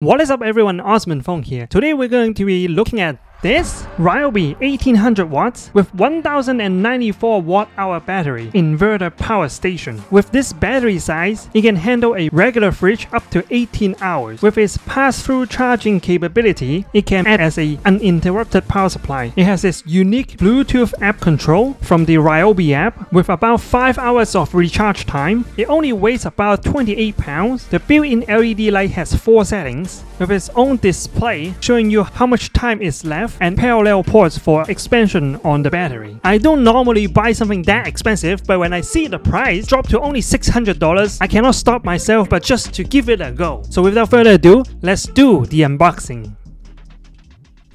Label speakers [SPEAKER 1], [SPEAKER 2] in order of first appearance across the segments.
[SPEAKER 1] What is up everyone, Osmond Fong here. Today we're going to be looking at this Ryobi 1800 watts with 1094 watt hour battery inverter power station. With this battery size, it can handle a regular fridge up to 18 hours. With its pass-through charging capability, it can act as an uninterrupted power supply. It has this unique Bluetooth app control from the Ryobi app with about 5 hours of recharge time. It only weighs about 28 pounds. The built-in LED light has 4 settings with its own display showing you how much time is left and parallel ports for expansion on the battery. I don't normally buy something that expensive, but when I see the price drop to only $600, I cannot stop myself but just to give it a go. So without further ado, let's do the unboxing.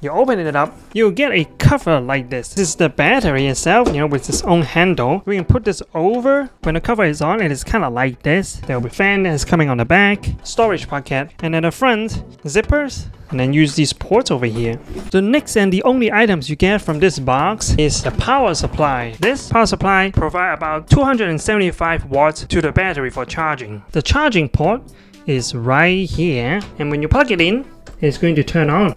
[SPEAKER 1] You open it up, you get a cover like this. This is the battery itself, you know, with its own handle. We can put this over. When the cover is on, it is kind of like this. There will be fan that's coming on the back, storage pocket, and at the front, zippers, and then use these ports over here. The next and the only items you get from this box is the power supply. This power supply provides about 275 watts to the battery for charging. The charging port is right here, and when you plug it in, it's going to turn on.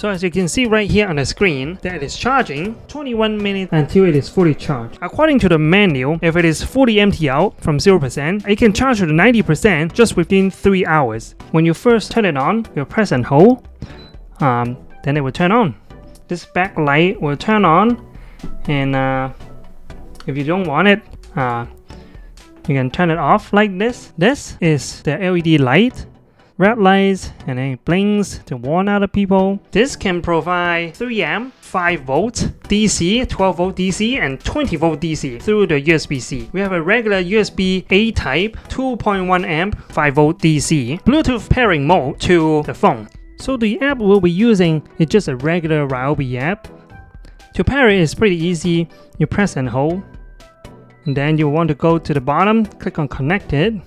[SPEAKER 1] So as you can see right here on the screen, that it is charging 21 minutes until it is fully charged. According to the manual, if it is fully empty out from 0%, it can charge to 90% just within 3 hours. When you first turn it on, you press and hold, um, then it will turn on. This backlight will turn on, and uh, if you don't want it, uh, you can turn it off like this. This is the LED light red lights and then it blinks to warn other people. This can provide 3 amp, 5 volts DC, 12 volt DC and 20 volt DC through the USB-C. We have a regular USB A type, 2.1 amp, 5 volt DC, Bluetooth pairing mode to the phone. So the app we'll be using is just a regular Ryobi app. To pair it is pretty easy. You press and hold. And then you want to go to the bottom, click on connected.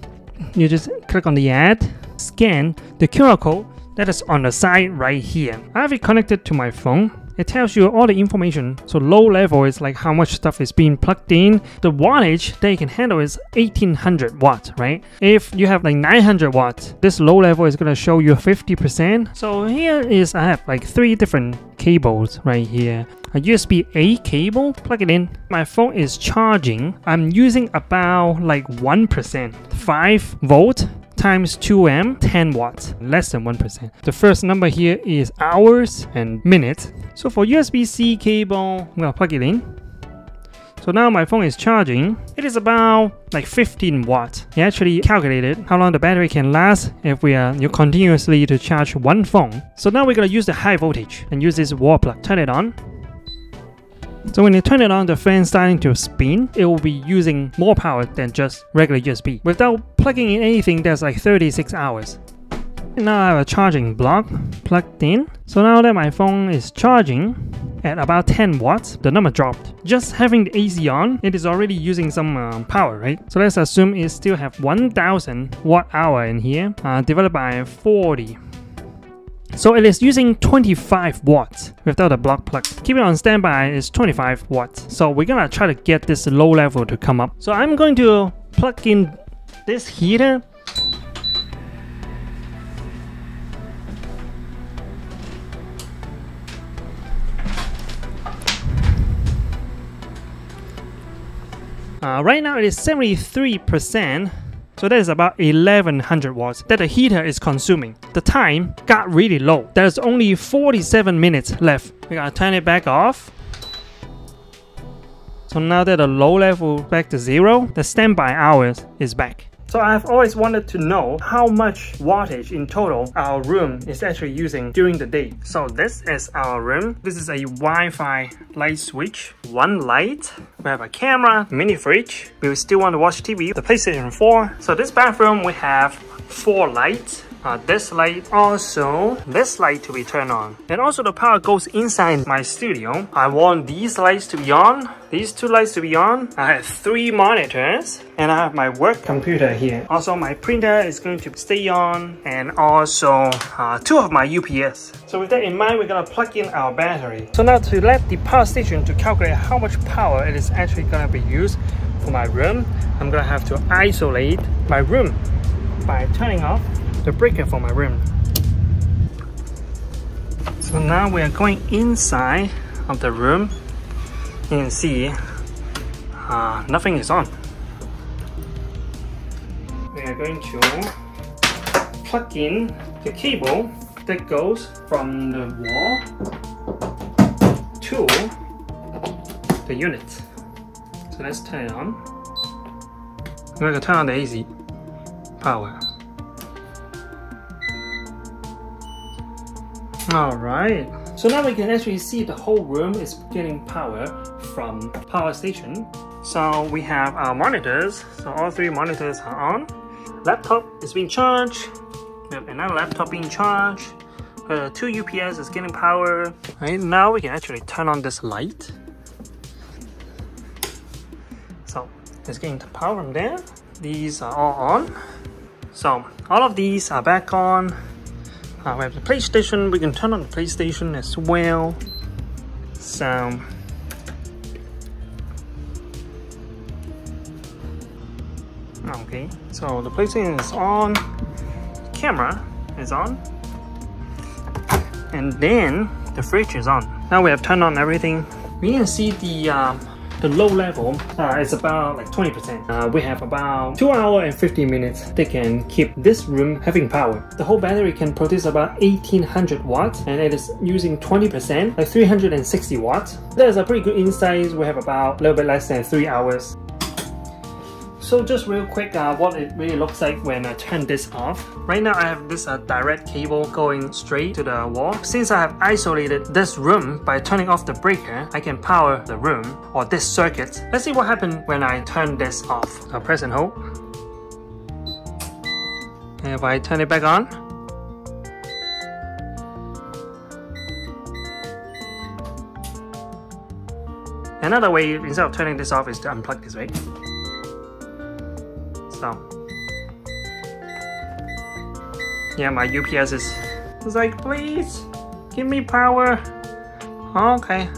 [SPEAKER 1] You just click on the add scan the QR code that is on the side right here. I have it connected to my phone. It tells you all the information. So low level is like how much stuff is being plugged in. The wattage that you can handle is 1800 watts, right? If you have like 900 watts, this low level is gonna show you 50%. So here is, I have like three different cables right here. A USB-A cable, plug it in. My phone is charging. I'm using about like 1%, 5 volt times 2M, 10 watts, less than 1%. The first number here is hours and minutes. So for USB-C cable, I'm gonna plug it in. So now my phone is charging. It is about like 15 watts. It actually calculated how long the battery can last if we are you continuously to charge one phone. So now we're gonna use the high voltage and use this wall plug. Turn it on. So when you turn it on, the fan starting to spin, it will be using more power than just regular USB. Without plugging in anything, that's like 36 hours. Now I have a charging block plugged in. So now that my phone is charging at about 10 watts, the number dropped. Just having the AC on, it is already using some uh, power, right? So let's assume it still have 1000 watt hour in here, uh, divided by 40. So it is using 25 watts without a block plug. Keep it on standby is 25 watts. So we're gonna try to get this low level to come up. So I'm going to plug in this heater Uh, right now it is 73%, so that is about 1100 watts that the heater is consuming. The time got really low. There's only 47 minutes left. We gotta turn it back off. So now that the low level back to zero, the standby hours is back. So I've always wanted to know how much wattage in total our room is actually using during the day. So this is our room. This is a Wi-Fi light switch. One light. We have a camera, mini fridge. We still want to watch TV. The PlayStation 4. So this bathroom we have four lights uh, this light also this light to be turned on. And also the power goes inside my studio. I want these lights to be on these two lights to be on. I have three monitors and I have my work computer here. Also my printer is going to stay on and also uh, two of my UPS so with that in mind we're gonna plug in our battery. So now to let the power station to calculate how much power it is actually gonna be used for my room I'm gonna have to isolate my room by turning off the breaker for my room. So now we are going inside of the room. You can see uh, nothing is on. We are going to plug in the cable that goes from the wall to the unit. So let's turn it on. We're going to turn on the AC power. Alright, so now we can actually see the whole room is getting power from power station. So we have our monitors, so all three monitors are on. Laptop is being charged, we have another laptop being charged, uh, two UPS is getting power. Right now we can actually turn on this light. So it's getting the power from there. These are all on. So all of these are back on. Uh, we have the PlayStation, we can turn on the PlayStation as well. So Okay, so the PlayStation is on, camera is on, and then the fridge is on. Now we have turned on everything. We can see the um, the low level uh, is about like 20%. Uh, we have about 2 hours and 50 minutes they can keep this room having power. The whole battery can produce about 1800 watts and it is using 20%, like 360 watts. That is a pretty good insight. We have about a little bit less than 3 hours so just real quick uh, what it really looks like when I turn this off. Right now I have this uh, direct cable going straight to the wall. Since I have isolated this room by turning off the breaker, I can power the room or this circuit. Let's see what happens when I turn this off. I'll press and hold. And if I turn it back on, Another way, instead of turning this off, is to unplug this, right? Yeah, my UPS is it's like, please, give me power. Oh, okay,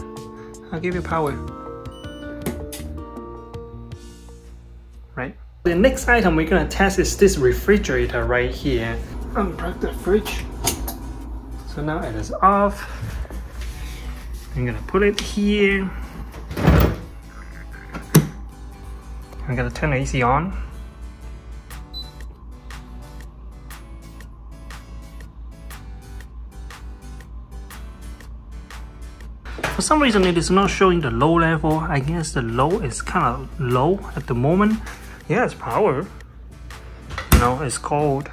[SPEAKER 1] I'll give you power. Right? The next item we're gonna test is this refrigerator right here. Unplug the fridge. So now it is off. I'm gonna put it here. I'm gonna turn the AC on. For some reason it is not showing the low level. I guess the low is kind of low at the moment. Yeah, it's power. You know, it's cold.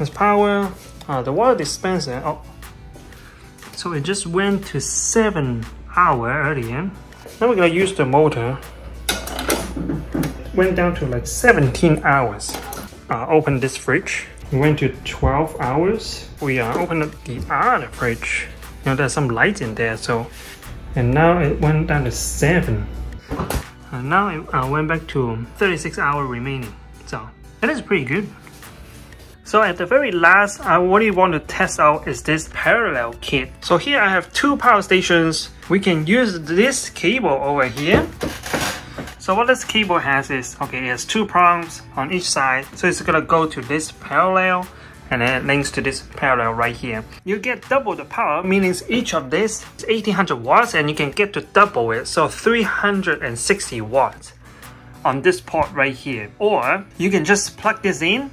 [SPEAKER 1] It's power. Uh, the water dispenser. Oh, so it just went to seven hour earlier. Now we're gonna use the motor. Went down to like 17 hours. Uh, open this fridge. We went to 12 hours. We uh, opened up the other fridge. Know, there's some light in there, so and now it went down to 7 and now it uh, went back to 36 hour remaining so that is pretty good. So at the very last I really want to test out is this parallel kit. So here I have two power stations. We can use this cable over here. So what this cable has is okay it has two prongs on each side. So it's gonna go to this parallel and uh, then it links to this parallel right here. You get double the power, meaning each of this is 1800 watts and you can get to double it, so 360 watts on this port right here. Or you can just plug this in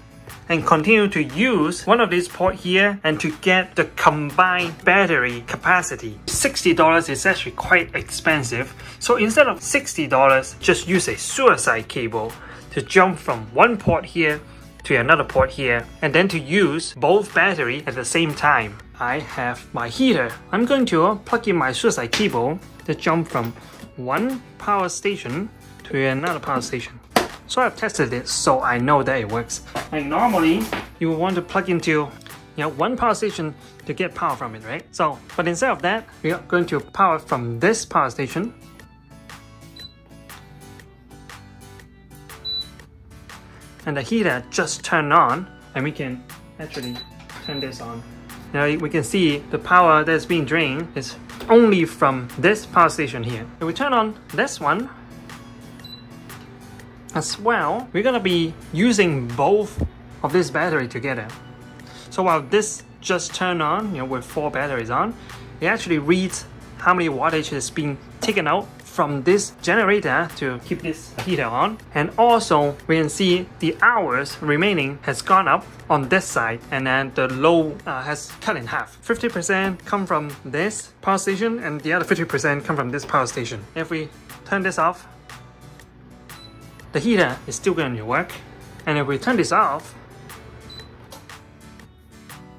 [SPEAKER 1] and continue to use one of these port here and to get the combined battery capacity. $60 is actually quite expensive. So instead of $60, just use a suicide cable to jump from one port here to another port here and then to use both battery at the same time. I have my heater. I'm going to plug in my suicide cable to jump from one power station to another power station. So I've tested it so I know that it works. Like normally you want to plug into you know, one power station to get power from it, right? So, but instead of that, we are going to power from this power station and the heater just turned on and we can actually turn this on. Now we can see the power that's being drained is only from this power station here. If we turn on this one as well, we're gonna be using both of this battery together. So while this just turned on, you know, with four batteries on, it actually reads how many wattage is being taken out from this generator to keep this heater on. And also we can see the hours remaining has gone up on this side and then the load uh, has cut in half. 50% come from this power station and the other 50% come from this power station. If we turn this off the heater is still going to work. And if we turn this off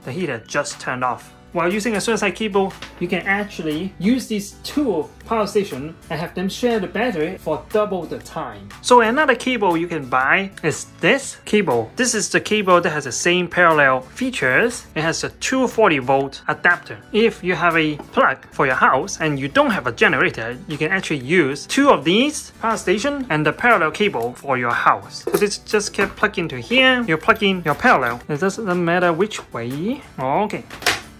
[SPEAKER 1] the heater just turned off while using a suicide cable, you can actually use these two power stations and have them share the battery for double the time. So another cable you can buy is this cable. This is the cable that has the same parallel features. It has a 240 volt adapter. If you have a plug for your house and you don't have a generator, you can actually use two of these power station and the parallel cable for your house. So this just get plugged into here, you plug in your parallel. It doesn't matter which way. Okay.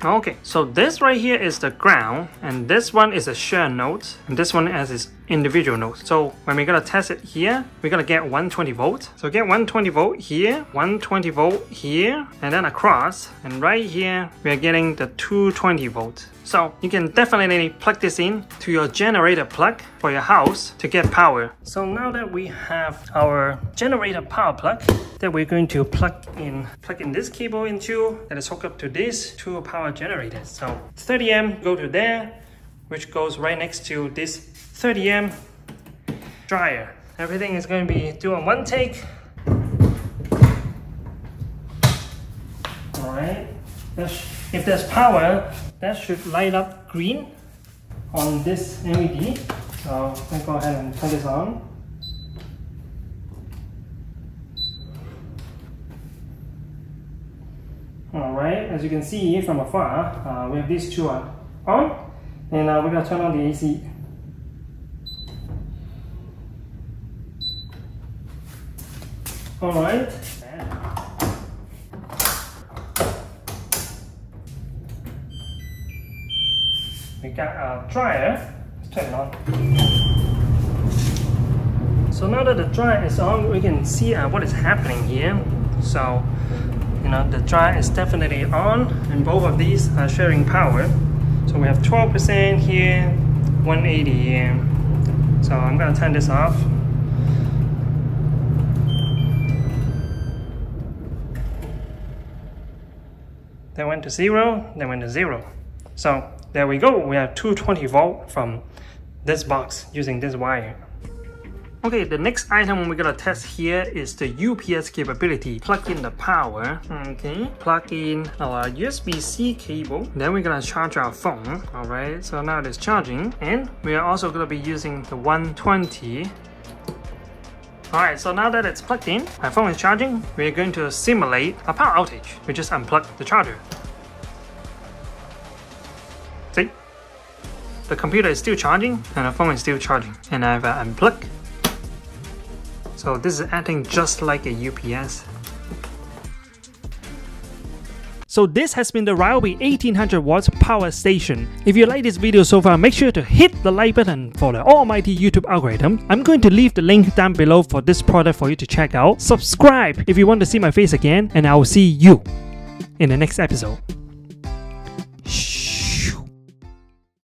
[SPEAKER 1] Okay, so this right here is the ground, and this one is a share node, and this one has its individual nodes. So when we're gonna test it here, we're gonna get 120 volt. So get 120 volt here, 120 volt here, and then across. And right here, we're getting the 220 volt. So you can definitely plug this in to your generator plug for your house to get power. So now that we have our generator power plug that we're going to plug in, plug in this cable into that is hooked up to these two power generators. So 30 amp go to there, which goes right next to this 30 amp dryer. Everything is going to be do on one take. Alright, if there's power, that should light up green on this LED. So let's go ahead and turn this on. Alright, as you can see from afar, uh, we have these two on, and uh, we're going to turn on the AC. Alright. We got a dryer. Let's turn it on. So now that the dryer is on, we can see uh, what is happening here. So, you know, the dryer is definitely on, and both of these are sharing power. So we have 12% here, 180 here. So I'm gonna turn this off. Then went to zero, then went to zero. So there we go, we have 220 volt from this box using this wire. Okay, the next item we're gonna test here is the UPS capability. Plug in the power, okay. Plug in our USB-C cable. Then we're gonna charge our phone, alright. So now it is charging. And we are also gonna be using the 120 Alright, so now that it's plugged in, my phone is charging, we're going to simulate a power outage. We just unplug the charger. See? The computer is still charging and the phone is still charging. And I've uh, unplugged. So this is acting just like a UPS. So this has been the Ryobi 1800 watts power station. If you like this video so far, make sure to hit the like button for the almighty YouTube algorithm. I'm going to leave the link down below for this product for you to check out. Subscribe if you want to see my face again, and I will see you in the next episode.